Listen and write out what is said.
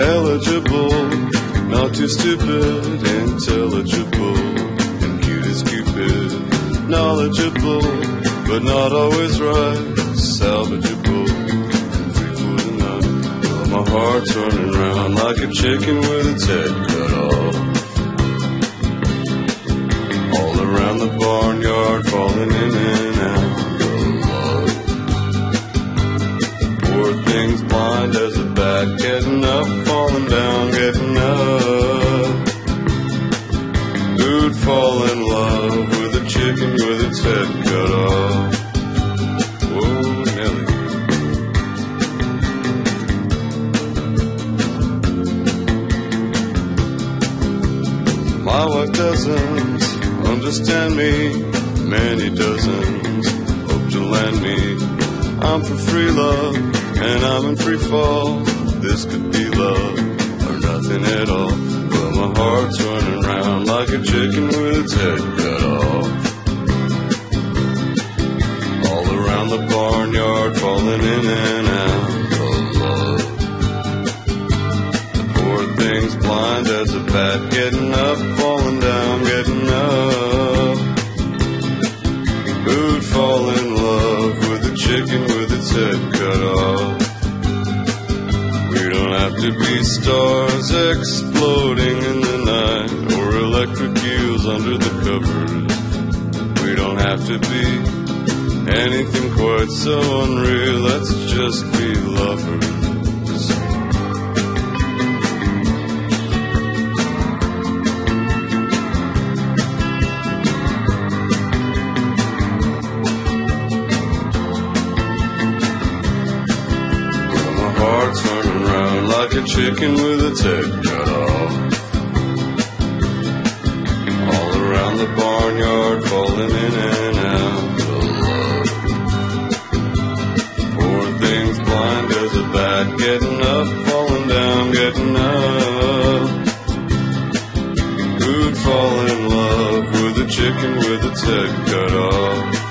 eligible, not too stupid, intelligible, and cute as Cupid, knowledgeable, but not always right, salvageable, and free for the night. But my heart's running round like a chicken with its head cut off. All around the barnyard, falling in and out. Poor thing's blind as a bat, getting up, falling down, getting up. Who'd fall in love with a chicken with its head cut off? Whoa, Nelly. My wife doesn't understand me, many dozens hope to land me. I'm for free love, and I'm in free fall. This could be love or nothing at all. But my heart's running round like a chicken with its head cut off. All around the barnyard, falling in and out of love. The poor thing's blind as a bat, getting up, falling down, getting up. Who'd fall in love with a chicken with its head cut off? To be stars exploding in the night or electric eels under the covers. We don't have to be anything quite so unreal. Let's just be lovers. Like a chicken with its head cut off. All around the barnyard, falling in and out of love. Poor thing's blind as a bat, getting up, falling down, getting up. Who'd fall in love with a chicken with its head cut off?